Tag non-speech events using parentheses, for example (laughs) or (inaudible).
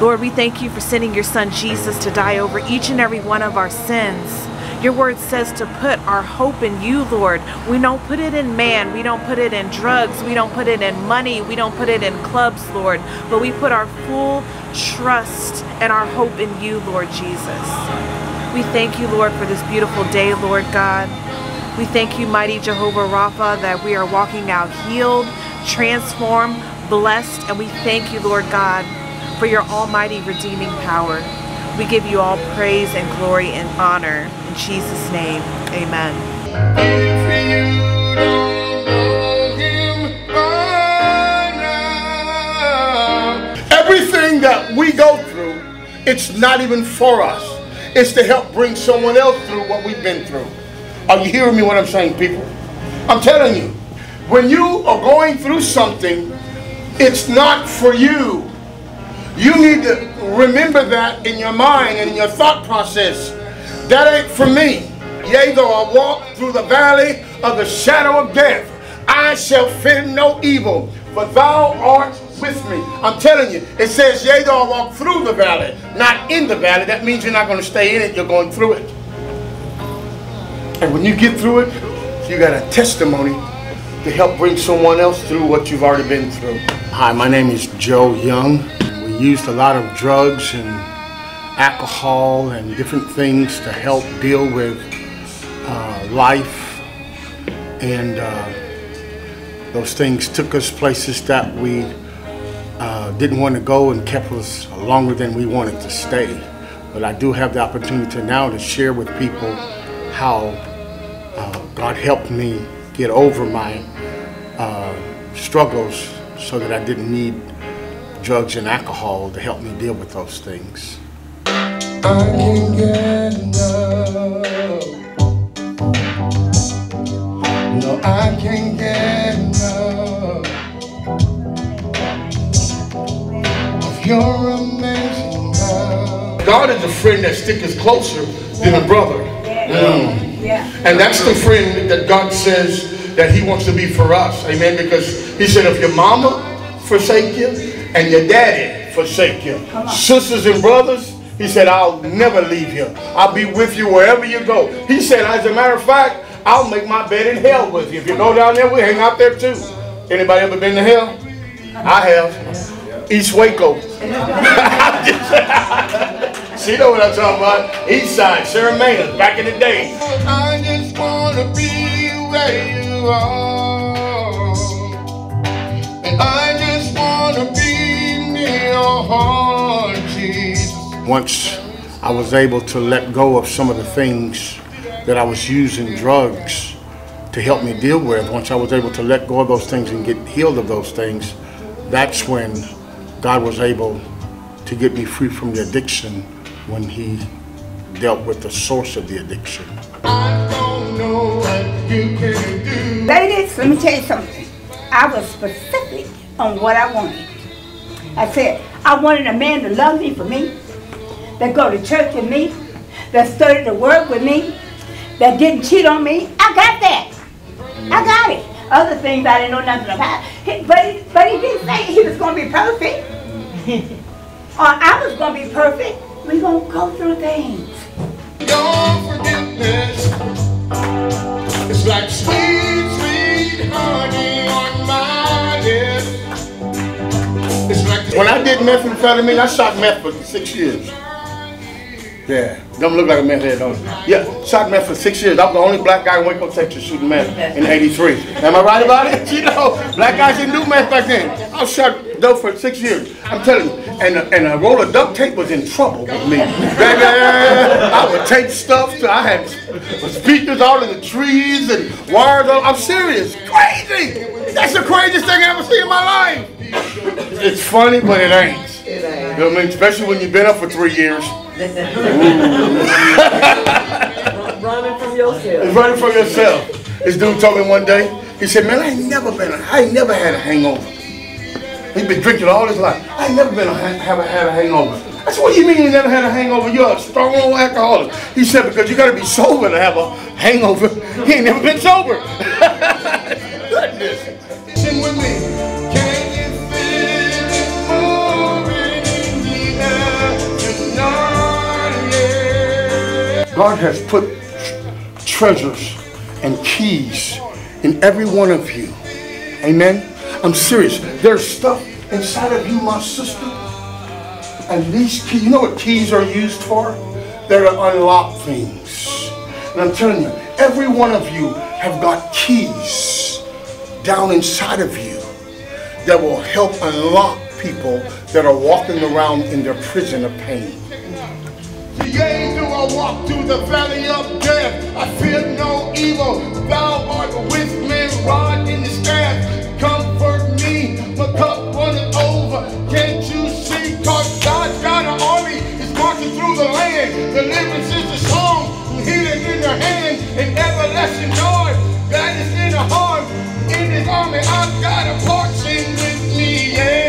Lord, we thank you for sending your son Jesus to die over each and every one of our sins. Your word says to put our hope in you, Lord. We don't put it in man. We don't put it in drugs. We don't put it in money. We don't put it in clubs, Lord. But we put our full trust and our hope in you, Lord Jesus. We thank you, Lord, for this beautiful day, Lord God. We thank you, mighty Jehovah Rapha, that we are walking out healed, transformed, blessed, and we thank you, Lord God, for your almighty redeeming power. We give you all praise and glory and honor. In Jesus' name, amen. Everything that we go through, it's not even for us. It's to help bring someone else through what we've been through. Are you hearing me what I'm saying, people? I'm telling you, when you are going through something, it's not for you. You need to remember that in your mind and in your thought process. That ain't for me. Yea, though I walk through the valley of the shadow of death, I shall fear no evil, for thou art with me. I'm telling you, it says, yea, though I walk through the valley, not in the valley. That means you're not going to stay in it, you're going through it. And when you get through it, you got a testimony to help bring someone else through what you've already been through. Hi, my name is Joe Young. Used a lot of drugs and alcohol and different things to help deal with uh, life. And uh, those things took us places that we uh, didn't want to go and kept us longer than we wanted to stay. But I do have the opportunity now to share with people how uh, God helped me get over my uh, struggles so that I didn't need drugs and alcohol to help me deal with those things. I can't get enough. No, I can't get enough of your amazing love. God is a friend that sticks closer than a brother. Mm. Yeah. And that's the friend that God says that He wants to be for us. Amen. Because He said, if your mama forsake you and your daddy forsake you, sisters and brothers, He said, I'll never leave you. I'll be with you wherever you go. He said, as a matter of fact, I'll make my bed in hell with you. If you go down there, we hang out there too. Anybody ever been to hell? I have. East Waco. (laughs) She know what I'm talking about. East side, Sarah Maynard, back in the day. I just want to be where you are. And I Once I was able to let go of some of the things that I was using drugs to help me deal with, once I was able to let go of those things and get healed of those things, that's when God was able to get me free from the addiction when he dealt with the source of the addiction. Ladies, let me tell you something. I was specific on what I wanted. I said, I wanted a man to love me for me, that go to church with me, that studied the word with me, that didn't cheat on me. I got that. I got it. Other things I didn't know nothing about. But he, but he didn't say he was going to be perfect. (laughs) or I was going to be perfect. We're going to go through things. Your forgiveness is like sweet, sweet honey on my lips. Like when I did methamphetamine, I shot meth for six years. Yeah, don't look like a meth head, don't it? Yeah, shot meth for six years. I was the only black guy in Waco, Texas shooting meth in 83. Am I right about it? You know, black guys didn't do meth back then. I was shot dope for six years. I'm telling you. And a, and a roll of duct tape was in trouble with me. Baby, I would tape stuff. To, I had speakers all in the trees and wires. All, I'm serious. Crazy. That's the craziest thing I ever seen in my life. It's funny, but it ain't. It ain't. You know what I mean? Especially when you've been up for three years. running from yourself. It's running from yourself. This dude told me one day, he said, man, I ain't never been, I ain't never had a hangover. He's been drinking all his life. I ain't never been a, have a, had a hangover. I said, what do you mean you never had a hangover? You're a strong old alcoholic. He said, because you got to be sober to have a hangover. He ain't never been sober. (laughs) God has put treasures and keys in every one of you. Amen. I'm serious. There's stuff inside of you, my sister. And these keys, you know what keys are used for? They're to unlock things. And I'm telling you, every one of you have got keys down inside of you that will help unlock people that are walking around in their prison of pain. I walk through the valley of death, I fear no evil. Thou art with me, rod in the staff. Comfort me, my cup runneth over. Can't you see? Cause God's got an army, is marching through the land. Deliverance is the song, healing in their hand, and everlasting joy. God is in the heart, in his army, I've got a portion with me, yeah.